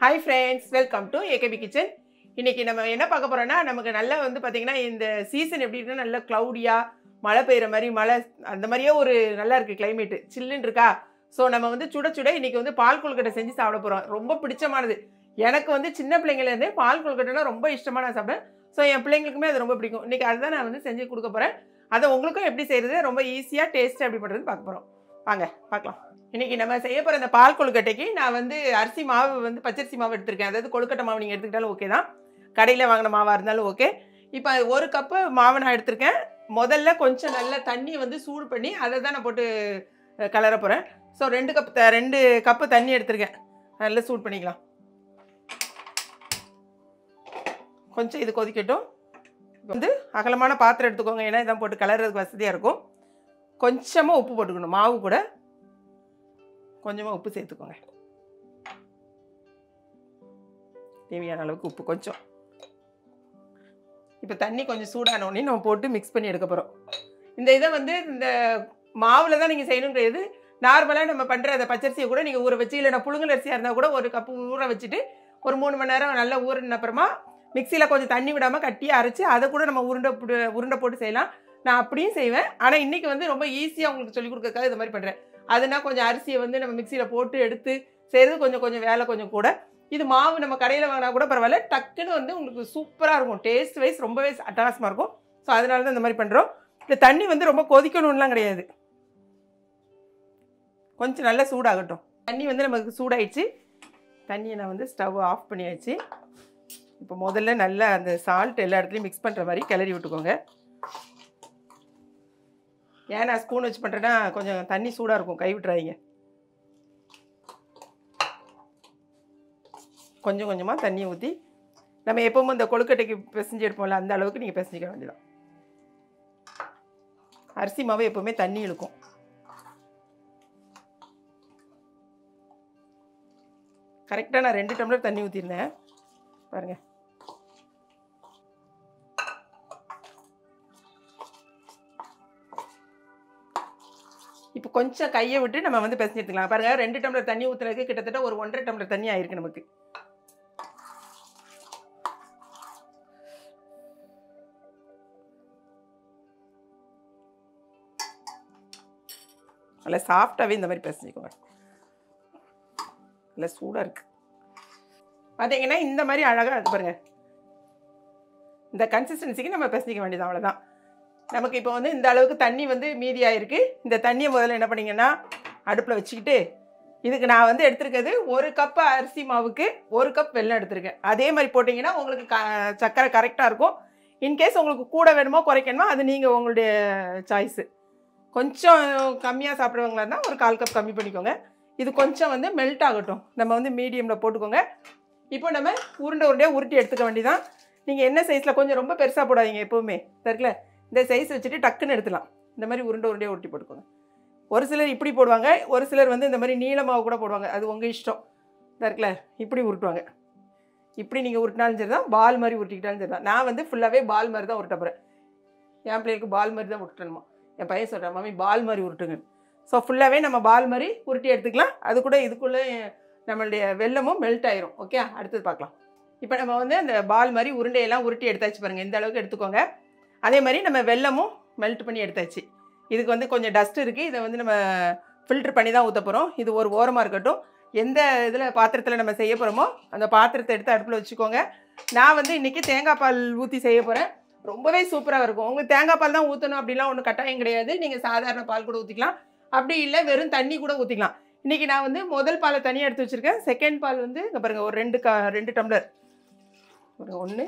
Hi friends welcome to AKP kitchen இன்றைக்கி நம்ம என்ன பார்க்க போகிறோன்னா நமக்கு நல்லா வந்து பார்த்தீங்கன்னா இந்த சீசன் எப்படி இருக்குன்னா நல்ல க்ளவுடியாக மழை பெய்கிற மாதிரி மழை அந்த மாதிரியே ஒரு நல்லா இருக்குது கிளைமேட்டு சில்லுன்னு இருக்கா? ஸோ நம்ம வந்து சுட சுட இன்றைக்கி வந்து பால் கொழுக்கட்டை செஞ்சு சாப்பிட போகிறோம் ரொம்ப பிடிச்சமானது. எனக்கு வந்து சின்ன பிள்ளைங்கள்லேருந்தே பால் கொழுக்கட்டைனா ரொம்ப இஷ்டமாக நான் சாப்பிட்டேன் ஸோ என் பிள்ளைங்களுக்குமே அது ரொம்ப பிடிக்கும். இன்றைக்கி அதுதான் நான் வந்து செஞ்சு கொடுக்க போகிறேன் அதை உங்களுக்கும் எப்படி செய்கிறது ரொம்ப ஈஸியாக டேஸ்ட்டாக எப்படி பண்ணுறதுன்னு பார்க்க போகிறோம் வாங்க பார்க்கலாம். இன்னைக்கு நம்ம செய்ய போகிற இந்த பால் கொழுக்கட்டைக்கு நான் வந்து அரிசி மாவு வந்து பச்சரிசி மாவு எடுத்திருக்கேன். அதாவது கொழுக்கட்டை மாவு நீங்கள் எடுத்துக்கிட்டாலும் ஓகே தான். கடையில் வாங்கின மாவாக இருந்தாலும் ஓகே இப்போ ஒரு கப்பு மாவு நான் எடுத்திருக்கேன். முதல்ல கொஞ்சம் நல்ல தண்ணி வந்து சூடு பண்ணி அதை தான் நான் போட்டு கலர கிளற போகிறேன் ஸோ ரெண்டு கப் த- ரெண்டு கப்பு தண்ணி எடுத்திருக்கேன். நல்லா சூடு பண்ணிக்கலாம். கொஞ்சம் இது கொதிக்கட்டும். வந்து அகலமான பாத்திரம் எடுத்துக்கோங்க. ஏன்னா இதான் போட்டு கிளறதுக்கு வசதியாக இருக்கும். கொஞ்சமாக உப்பு போட்டுக்கணும். மாவு கூட. கொஞ்சமாக உப்பு சேர்த்துக்கோங்க. தேவையான அளவுக்கு உப்பு கொஞ்சம். இப்போ தண்ணி கொஞ்சம் சூடானோடனே நம்ம போட்டு மிக்ஸ் பண்ணி எடுக்க போகிறோம் இந்த இதை வந்து இந்த மாவில் தான் நீங்கள் செய்யணும் கிடையாது நார்மலாக நம்ம பண்ணுற அந்த பச்சரிசியை கூட நீங்கள் ஊற வச்சு இல்லைனா புழுங்கல் அரிசியாக இருந்தால் கூட ஒரு கப்பு ஊற வச்சுட்டு ஒரு மூணு மணி நேரம் நல்லா ஊறின அப்புறமா மிக்சியில் கொஞ்சம் தண்ணி விடாமல் கட்டியாக அரைச்சி அதை கூட நம்ம உருண்டை உருண்டை போட்டு செய்யலாம். நான் அப்படியும் செய்வேன். ஆனால் இன்றைக்கி வந்து ரொம்ப ஈஸியாக உங்களுக்கு சொல்லிக் கொடுக்கறதுக்காக இது மாதிரி பண்ணுறேன் அதுனா கொஞ்சம் அரிசியை வந்து நம்ம மிக்சியில் போட்டு எடுத்து செய்கிறது கொஞ்சம் கொஞ்சம் வேலை கொஞ்சம் கூட. இது மாவு நம்ம கடையில் வாங்கினா கூட பரவாயில்ல. டக்குன்னு வந்து உங்களுக்கு சூப்பராக இருக்கும். டேஸ்ட் வைஸ் ரொம்பவே அட்டகாசமாக இருக்கும். ஸோ அதனால தான் இந்த மாதிரி பண்ணுறோம் இந்த தண்ணி வந்து ரொம்ப கொதிக்கணும்லாம் கிடையாது. கொஞ்சம் நல்லா சூடாகட்டும். தண்ணி வந்து நமக்கு சூடாயிடுச்சு. தண்ணியை நான் வந்து ஸ்டவ் ஆஃப் பண்ணியாச்சு. இப்போ முதல்ல நல்லா அந்த சால்ட் எல்லா இடத்துலையும் மிக்ஸ் பண்ணுற மாதிரி கிளறி விட்டுக்கோங்க. ஏன் நான் ஸ்பூன் வச்சு பண்ணுறேன்னா கொஞ்சம் தண்ணி சூடாக இருக்கும். கை விட்டுறாதீங்க. கொஞ்சம் கொஞ்சமாக தண்ணியை ஊற்றி நம்ம எப்பவும் இந்த கொழுக்கட்டைக்கு பிசைஞ்சு எடுப்போம்ல அந்த அளவுக்கு நீங்கள் பிசைஞ்சிக்க வேண்டியதான் அரிசி மாவு எப்போவுமே தண்ணி இழுக்கும். கரெக்டாக நான் ரெண்டு டம்ளர் தண்ணி ஊற்றிருந்தேன் பாருங்கள் இப்போ கொஞ்சம் கையை விட்டு நம்ம வந்து பிசைஞ்சு எடுத்துக்கலாம். பாருங்க ரெண்டு டம்ளர் தண்ணி ஊற்றுறதுக்கு கிட்டத்தட்ட ஒரு ஒன்றரை டம்ளர் தண்ணி ஆயிருக்கு நமக்கு. நல்லா சாஃப்டாகவே இந்த மாதிரி பிசைஞ்சிக்கோங்க. நல்லா சூடாக இருக்கு. பார்த்தீங்கன்னா இந்த மாதிரி அழகாக இருக்கு பாருங்க. இந்த கன்சிஸ்டன்சிக்கு நம்ம பிசைஞ்சிக்க வேண்டியது அவ்வளோதான் நமக்கு இப்போ வந்து இந்த அளவுக்கு தண்ணி வந்து மீதியாக இருக்குது இந்த தண்ணியை முதல்ல என்ன பண்ணீங்கன்னா அடுப்பில் வச்சுக்கிட்டு இதுக்கு நான் வந்து எடுத்துருக்கிறது ஒரு கப் அரிசி மாவுக்கு ஒரு கப் வெள்ளம் எடுத்திருக்கேன். அதே மாதிரி போட்டிங்கன்னா உங்களுக்கு க சர்க்கரை கரெக்டாக இருக்கும். இன்கேஸ் உங்களுக்கு கூட வேணுமோ குறைக்கணுமோ அது நீங்கள் உங்களுடைய சாய்ஸு கொஞ்சம் கம்மியாக சாப்பிட்றவங்களா இருந்தால் ஒரு கால் கப் கம்மி பண்ணிக்கோங்க. இது கொஞ்சம் வந்து மெல்ட் ஆகட்டும். நம்ம வந்து மீடியமில் போட்டுக்கோங்க. இப்போ நம்ம உருண்டை உருண்டையாக உருட்டி எடுத்துக்க வேண்டியதான் நீங்கள் என்ன சைஸில் கொஞ்சம் ரொம்ப பெருசாக போடாதீங்க எப்போவுமே. சரிங்களா? இந்த சைஸ் வச்சுட்டு டக்குன்னு எடுத்துலாம். இந்த மாதிரி உருண்டை உருண்டையாக உருட்டி போட்டுக்கோங்க. ஒரு சிலர் இப்படி போடுவாங்க ஒரு சிலர் வந்து இந்த மாதிரி நீளமாக கூட போடுவாங்க. அது உங்கள் இஷ்டம். இதா இருக்குல்ல? இப்படி உருட்டுவாங்க. இப்படி நீங்கள் உருட்டினாலும் சரி தான் பால் மாதிரி உருட்டிக்கிட்டாலும் சரி தான் நான் வந்து ஃபுல்லாகவே பால் மாதிரி தான் உருட்ட போகிறேன் என் பிள்ளைகளுக்கு பால் மாதிரி தான் உருட்டணுமா? என் பையன் சொல்கிறேன் மாமி பால் மாதிரி உருட்டுங்க. ஸோ ஃபுல்லாகவே நம்ம பால் மாதிரி உருட்டி எடுத்துக்கலாம். அது கூட இதுக்குள்ளே நம்மளுடைய வெல்லமும் மெல்ட் ஆயிரும். ஓகே அடுத்தது பார்க்கலாம். இப்போ நம்ம வந்து அந்த பால் மாதிரி உருண்டையெல்லாம் உருட்டி எடுத்தாச்சு பாருங்கள் இந்த அளவுக்கு எடுத்துக்கோங்க. அதே மாதிரி நம்ம வெல்லமும் மெல்ட் பண்ணி எடுத்தாச்சு. இதுக்கு வந்து கொஞ்சம் டஸ்ட் இருக்குது இதை வந்து நம்ம ஃபில்டர் பண்ணி தான் ஊற்ற போகிறோம் இது ஒரு ஓரமாக இருக்கட்டும். எந்த இதில் பாத்திரத்தில் நம்ம செய்ய போகிறோமோ அந்த பாத்திரத்தை எடுத்து அடுப்பில் வச்சுக்கோங்க. நான் வந்து இன்றைக்கி தேங்காய் பால் ஊற்றி செய்ய போகிறேன் ரொம்பவே சூப்பராக இருக்கும். உங்களுக்கு தேங்காய் பால் தான் ஊற்றணும் அப்படிலாம் ஒன்றும் கட்டாயம் கிடையாது. நீங்கள் சாதாரண பால் கூட ஊற்றிக்கலாம் அப்படி இல்லை வெறும் தண்ணி கூட ஊற்றிக்கலாம் இன்றைக்கி நான் வந்து முதல் பாலை தனியாக எடுத்து வச்சுருக்கேன். செகண்ட் பால் வந்து இங்கே பாருங்கள் ஒரு ரெண்டு கா ரெண்டு டம்ளர். ஒரு ஒன்று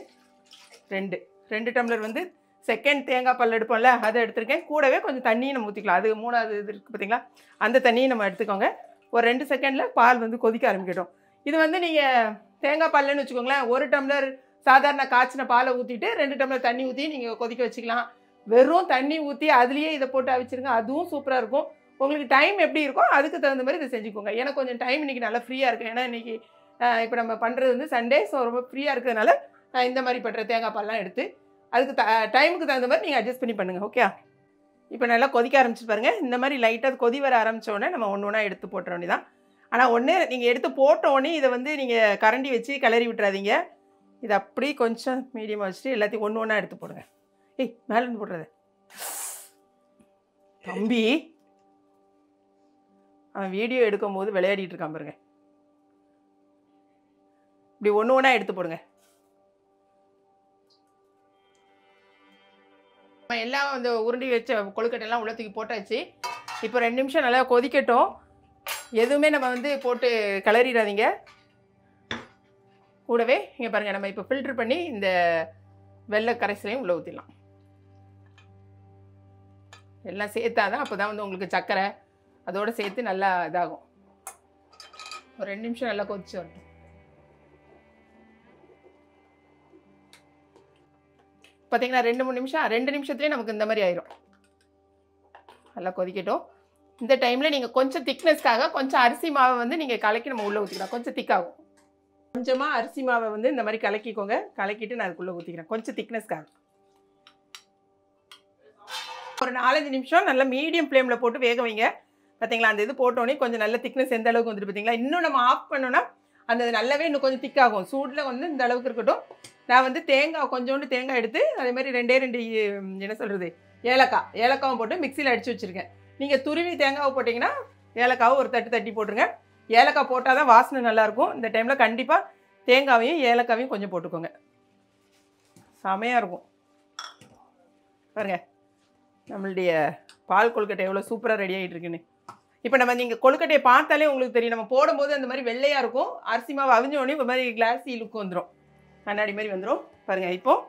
ரெண்டு. ரெண்டு டம்ளர் வந்து செகண்ட் தேங்காய் பல் எடுப்போம்ல அதை எடுத்திருக்கேன். கூடவே கொஞ்சம் தண்ணியும் நம்ம ஊற்றிக்கலாம் அது மூணாவது இது இருக்குது பார்த்தீங்களா அந்த தண்ணியும் நம்ம எடுத்துக்கோங்க. ஒரு ரெண்டு செகண்டில் பால் வந்து கொதிக்க ஆரம்பிக்கட்டும். இது வந்து நீங்கள் தேங்காய் பால்னு வச்சுக்கோங்களேன் ஒரு டம்ளர் சாதாரண காய்ச்சின பாலை ஊற்றிட்டு ரெண்டு டம்ளர் தண்ணி ஊற்றி நீங்கள் கொதிக்க வச்சுக்கலாம். வெறும் தண்ணி ஊற்றி அதுலேயே இதை போட்டு அவிச்சிருங்க. அதுவும் சூப்பராக இருக்கும். உங்களுக்கு டைம் எப்படி இருக்கோ அதுக்கு தகுந்த மாதிரி இதை செஞ்சுக்கோங்க. ஏன்னா கொஞ்சம் டைம் இன்றைக்கி நல்லா ஃப்ரீயாக இருக்குது ஏன்னா இன்றைக்கி இப்போ நம்ம பண்ணுறது வந்து சண்டே ஸோ ரொம்ப ஃப்ரீயாக இருக்கிறதுனால நான் இந்த மாதிரி பண்ணுற தேங்காய் பால்லாம் எடுத்து அதுக்கு த டைமுக்கு தகுந்த மாதிரி நீங்கள் அட்ஜஸ்ட் பண்ணி பண்ணுங்கள் ஓகே இப்போ நல்லா கொதிக்க ஆரம்பிச்சு பாருங்கள் இந்த மாதிரி லைட்டாக கொதி வர ஆரம்பித்தோடனே நம்ம ஒன்று ஒன்றா எடுத்து போட்டுற வேண்டியதான் ஆனால் ஒன்று நீங்கள் எடுத்து போட்ட உடனே இதை வந்து நீங்கள் கரண்டி வச்சு கிளறி விட்டுறாதீங்க. இது அப்படியே கொஞ்சம் மீடியமாக வச்சுட்டு எல்லாத்தையும் ஒன்று ஒன்றா எடுத்து போடுங்க. ஏய் மேலே இருந்து போடுறது. தம்பி. அவன் வீடியோ எடுக்கும் போது விளையாடிட்டு இருக்கான் பாருங்க. இப்படி ஒன்று ஒன்றா எடுத்து போடுங்க. நம்ம எல்லாம் அந்த உருண்டி வச்ச கொழுக்கட்டையெல்லாம் உள்ளத்துக்கு போட்டாச்சு. இப்போ ரெண்டு நிமிஷம் நல்லா கொதிக்கட்டும். எதுவுமே நம்ம வந்து போட்டு கிளறிடாதீங்க. கூடவே இங்கே பாருங்கள் நம்ம இப்போ ஃபில்ட்ரு பண்ணி இந்த வெள்ளை கரைசலையும் உள்ளே ஊற்றிடலாம் எல்லாம் சேர்த்தாதான் அப்போ தான் வந்து உங்களுக்கு சர்க்கரை அதோடு சேர்த்து நல்லா இதாகும். ஒரு ரெண்டு நிமிஷம் நல்லா கொதிச்சு வரட்டும். பார்த்தீங்கன்னா ரெண்டு மூணு நிமிஷம் ரெண்டு நிமிஷத்துலேயே நமக்கு இந்த மாதிரி ஆயிரும். நல்லா கொதிக்கட்டும். இந்த டைமில் நீங்கள் கொஞ்சம் திக்னஸ்க்காக கொஞ்சம் அரிசி மாவை வந்து நீங்கள் கலக்கி நம்ம உள்ளே ஊற்றிக்கலாம் கொஞ்சம் திக்காகும் கொஞ்சமாக அரிசி மாவை வந்து இந்த மாதிரி கலக்கிக்கோங்க. கலக்கிட்டு நான் அதுக்குள்ளே ஊற்றிக்கிறேன் கொஞ்சம் திக்னஸ்க்காக ஒரு நாலஞ்சு நிமிஷம் நல்லா மீடியம் ஃப்ளேமில் போட்டு வேக வைங்க. பார்த்தீங்களா அந்த இது போட்டோன்னே கொஞ்சம் நல்ல திக்னஸ் எந்த அளவுக்கு வந்துட்டு பார்த்தீங்களா இன்னும் நம்ம ஆஃப் பண்ணோன்னா அந்த நல்லாவே இன்னும் கொஞ்சம் திக்காகும் சூடில் வந்து இந்த அளவுக்கு இருக்கட்டும். நான் வந்து தேங்காய் கொஞ்சோண்டு தேங்காய் எடுத்து அதே மாதிரி ரெண்டே ரெண்டு என்ன சொல்கிறது ஏலக்காய். ஏலக்காவும் போட்டு மிக்சியில் அடித்து வச்சுருக்கேன். நீங்கள் துருவி தேங்காவை போட்டிங்கன்னா ஏலக்காவும் ஒரு தட்டு தட்டி போட்டுருங்க. ஏலக்காய் போட்டால் தான் வாசனை நல்லாயிருக்கும் இந்த டைமில் கண்டிப்பாக தேங்காவையும் ஏலக்காவையும் கொஞ்சம் போட்டுக்கோங்க. செமையாக இருக்கும். பாருங்கள் நம்மளுடைய பால் கொழுக்கட்டை எவ்வளோ சூப்பராக ரெடி ஆகிட்டு இருக்குன்னு. இப்போ நம்ம நீங்கள் கொழுக்கட்டையை பார்த்தாலே உங்களுக்கு தெரியும். நம்ம போடும்போது அந்த மாதிரி வெள்ளையாக இருக்கும். அரிசி மாவு அவிஞ்ச மாதிரி கிளாஸி லுக் வந்துடும் கண்ணாடி மாதிரி வந்துடும் பாருங்கள் இப்போது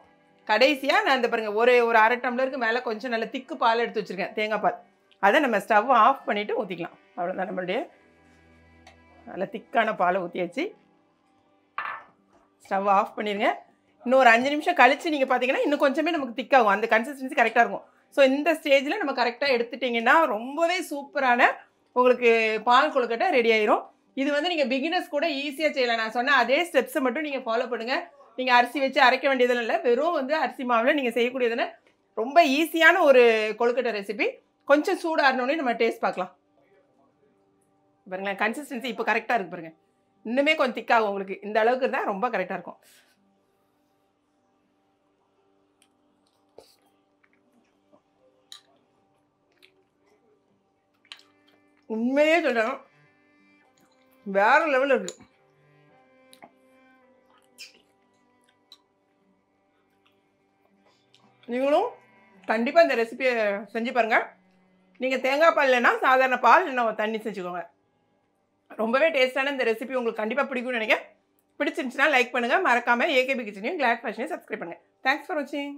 கடைசியாக நான் இந்த பாருங்கள் ஒரு ஒரு அரை டம்ளருக்கு மேலே கொஞ்சம் நல்ல திக்கு பால் எடுத்து வச்சுருக்கேன் தேங்காய் பால். அதை நம்ம ஸ்டவ் ஆஃப் பண்ணிவிட்டு ஊற்றிக்கலாம் அவ்வளோதான் நம்மளுடைய நல்ல திக்கான பாலை ஊற்றியாச்சு ஸ்டவ் ஆஃப் பண்ணிடுங்க இன்னும் ஒரு அஞ்சு நிமிஷம் கழித்து நீங்கள் பார்த்தீங்கன்னா இன்னும் கொஞ்சமே நமக்கு திக்காகும் அந்த கன்சிஸ்டன்சி கரெக்டாக இருக்கும். ஸோ இந்த ஸ்டேஜில் நம்ம கரெக்டாக எடுத்துட்டிங்கன்னா ரொம்பவே சூப்பரான உங்களுக்கு பால் கொழுக்கட்டை ரெடி ஆயிரும். இது வந்து நீங்கள் பிகினர்ஸ் கூட ஈஸியாக செய்யலாம். நான் சொன்ன அதே ஸ்டெப்ஸை மட்டும் நீங்கள் ஃபாலோ பண்ணுங்கள் நீங்கள் அரிசி வச்சு அரைக்க வேண்டியதெல்லாம் இல்லை. வெறும் வந்து அரிசி மாவில் நீங்கள் செய்யக்கூடியதுன்னு ரொம்ப ஈஸியான ஒரு கொழுக்கட்டை ரெசிபி கொஞ்சம் சூடாகணுன்னே நம்ம டேஸ்ட் பார்க்கலாம். பாருங்களேன் கன்சிஸ்டன்சி இப்போ கரெக்டாக இருக்கு பாருங்க. இன்னுமே கொஞ்சம் திக்காகும் உங்களுக்கு. இந்த அளவுக்கு இருந்தால் ரொம்ப கரெக்டாக இருக்கும். உண்மையே சொல்கிறேன் வேற லெவலில் இருக்கு. நீங்களும் கண்டிப்பாக இந்த ரெசிபியை செஞ்சு பாருங்கள் நீங்கள் தேங்காய் பால் இல்லைன்னா சாதாரண பால் இல்லைன்னா தண்ணி செஞ்சுக்கோங்க. ரொம்பவே டேஸ்டான இந்த ரெசிபி உங்களுக்கு கண்டிப்பாக பிடிக்கும்னு நினைக்கிறேன். பிடிச்சிருந்துச்சுன்னா லைக் பண்ணுங்கள் மறக்காமல் ஏகேபி கிச்சனையும் கிளாட் ஃபேஷனையும் சப்ஸ்கிரைப் பண்ணுங்கள் தேங்க்ஸ் ஃபார் வாட்சிங்